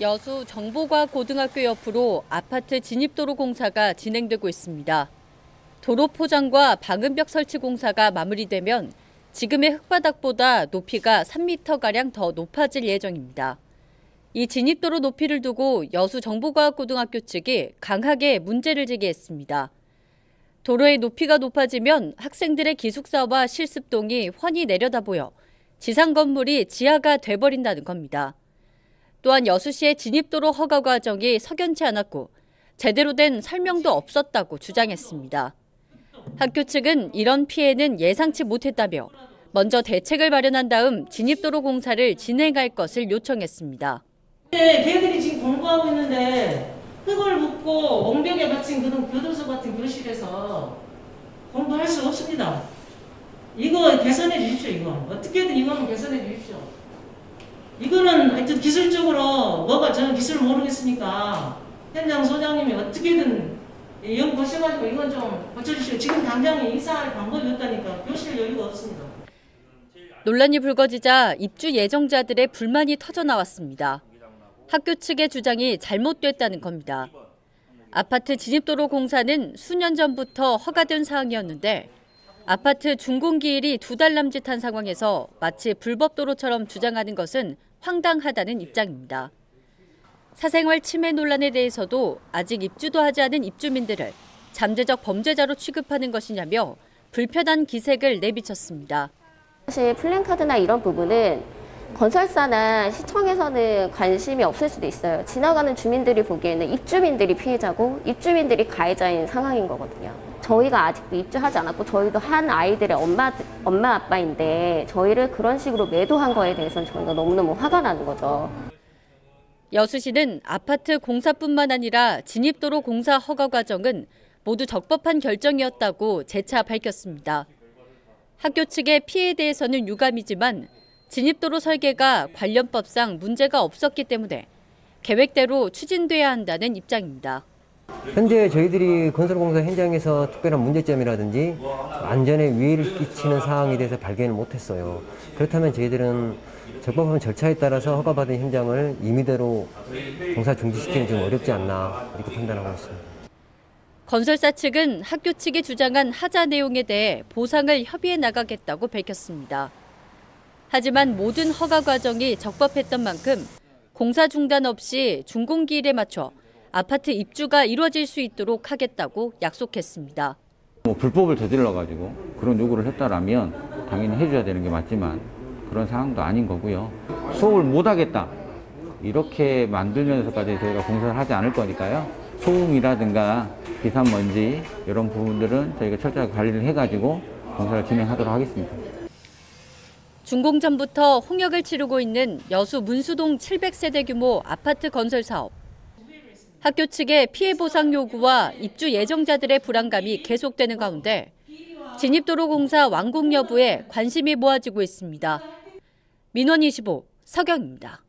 여수 정보과학고등학교 옆으로 아파트 진입도로 공사가 진행되고 있습니다. 도로 포장과 방음벽 설치 공사가 마무리되면 지금의 흙바닥보다 높이가 3m가량 더 높아질 예정입니다. 이 진입도로 높이를 두고 여수 정보과학고등학교 측이 강하게 문제를 제기했습니다. 도로의 높이가 높아지면 학생들의 기숙사와 실습동이 훤히 내려다보여 지상 건물이 지하가 돼버린다는 겁니다. 또한 여수시의 진입도로 허가 과정이 석연치 않았고 제대로 된 설명도 없었다고 주장했습니다. 학교 측은 이런 피해는 예상치 못했다며 먼저 대책을 마련한 다음 진입도로 공사를 진행할 것을 요청했습니다. 네, 걔들이 지금 공부하고 있는데 흙을 붓고 옹벽에 받친 그런 교도소 같은 교실에서 공부할 수 없습니다. 이거 개선해 주십시오, 이거. 어떻게든 이거는 개선해 주십시오. 이거는 하여튼 기술적으로 뭐가 저는 기술을 모르겠으니까 현장 소장님이 어떻게든 영 보셔가지고 이건 좀 고쳐주시고 지금 당장에 이사할 방법이 없다니까 교실 여유가 없습니다. 논란이 불거지자 입주 예정자들의 불만이 터져 나왔습니다. 학교 측의 주장이 잘못됐다는 겁니다. 아파트 진입도로 공사는 수년 전부터 허가된 사항이었는데 아파트 준공기일이 두 달 남짓한 상황에서 마치 불법 도로처럼 주장하는 것은 황당하다는 입장입니다. 사생활 침해 논란에 대해서도 아직 입주도 하지 않은 입주민들을 잠재적 범죄자로 취급하는 것이냐며 불편한 기색을 내비쳤습니다. 사실 플랜카드나 이런 부분은 건설사나 시청에서는 관심이 없을 수도 있어요. 지나가는 주민들이 보기에는 입주민들이 피해자고 입주민들이 가해자인 상황인 거거든요. 저희가 아직도 입주하지 않았고 저희도 한 아이들의 엄마, 엄마 아빠인데 저희를 그런 식으로 매도한 거에 대해서는 저희가 너무너무 화가 나는 거죠. 여수시는 아파트 공사뿐만 아니라 진입도로 공사 허가 과정은 모두 적법한 결정이었다고 재차 밝혔습니다. 학교 측의 피해에 대해서는 유감이지만 진입도로 설계가 관련법상 문제가 없었기 때문에 계획대로 추진돼야 한다는 입장입니다. 현재 저희들이 건설공사 현장에서 특별한 문제점이라든지 안전에 위해를 끼치는 사항에 대해서 발견을 못했어요. 그렇다면 저희들은 적법한 절차에 따라서 허가받은 현장을 임의대로 공사 중지시키는 좀 어렵지 않나 이렇게 판단하고 있습니다. 건설사 측은 학교 측이 주장한 하자 내용에 대해 보상을 협의해 나가겠다고 밝혔습니다. 하지만 모든 허가 과정이 적법했던 만큼 공사 중단 없이 준공기일에 맞춰 아파트 입주가 이루어질 수 있도록 하겠다고 약속했습니다. 뭐 불법을 저질러 가지고 그런 요구를 했다라면 당연히 해줘야 되는 게 맞지만 그런 상황도 아닌 거고요. 수업을 못 하겠다 이렇게 만들면서까지 저희가 공사를 하지 않을 거니까요. 소음이라든가 비산 먼지 이런 부분들은 저희가 철저하게 관리를 해가지고 공사를 진행하도록 하겠습니다. 준공 전부터 홍역을 치르고 있는 여수 문수동 700세대 규모 아파트 건설 사업. 학교 측의 피해 보상 요구와 입주 예정자들의 불안감이 계속되는 가운데 진입도로 공사 완공 여부에 관심이 모아지고 있습니다. 민원 25 서경입니다.